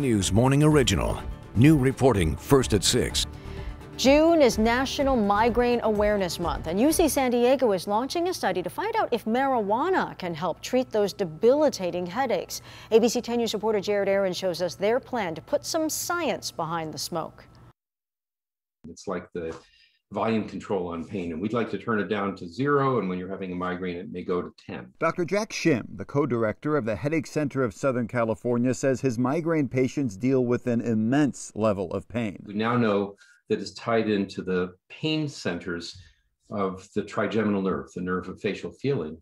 News Morning Original. New reporting first at 6. June is National Migraine Awareness Month, and UC San Diego is launching a study to find out if marijuana can help treat those debilitating headaches. ABC 10 News reporter Jared Aarons shows us their plan to put some science behind the smoke. It's like the volume control on pain, and we'd like to turn it down to zero. And when you're having a migraine, it may go to 10. Dr. Jack Schim, the co director of the Headache Center of Southern California, says his migraine patients deal with an immense level of pain. We now know that is tied into the pain centers of the trigeminal nerve, the nerve of facial feeling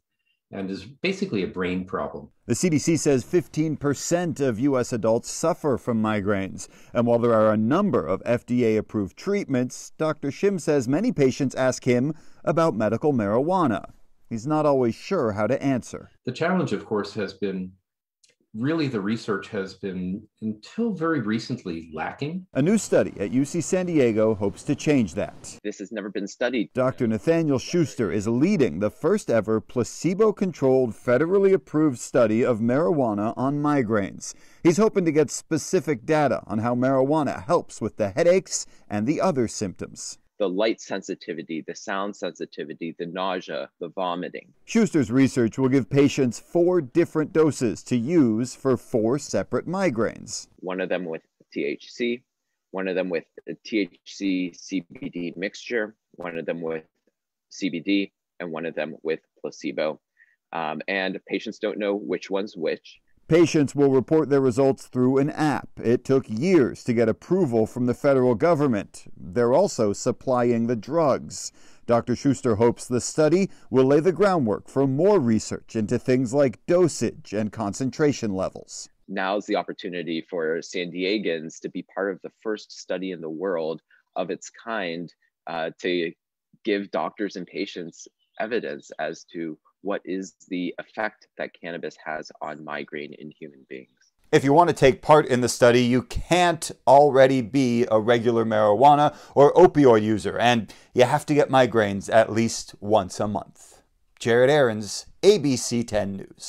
and is basically a brain problem. The CDC says 15% of U.S. adults suffer from migraines. And while there are a number of FDA approved treatments, Dr. Schim says many patients ask him about medical marijuana. He's not always sure how to answer. The challenge, of course, has been really the research has been until very recently lacking. A new study at UC San Diego hopes to change that. This has never been studied. Dr. Nathaniel Schuster is leading the first ever placebo controlled, federally approved study of marijuana on migraines. He's hoping to get specific data on how marijuana helps with the headaches and the other symptoms the light sensitivity, the sound sensitivity, the nausea, the vomiting. Schuster's research will give patients four different doses to use for four separate migraines. One of them with THC, one of them with a THC CBD mixture, one of them with CBD, and one of them with placebo. Um, and patients don't know which one's which. Patients will report their results through an app. It took years to get approval from the federal government. They're also supplying the drugs. Dr. Schuster hopes the study will lay the groundwork for more research into things like dosage and concentration levels. Now's the opportunity for San Diegans to be part of the first study in the world of its kind uh, to give doctors and patients evidence as to what is the effect that cannabis has on migraine in human beings. If you want to take part in the study, you can't already be a regular marijuana or opioid user, and you have to get migraines at least once a month. Jared Aarons, ABC 10 News.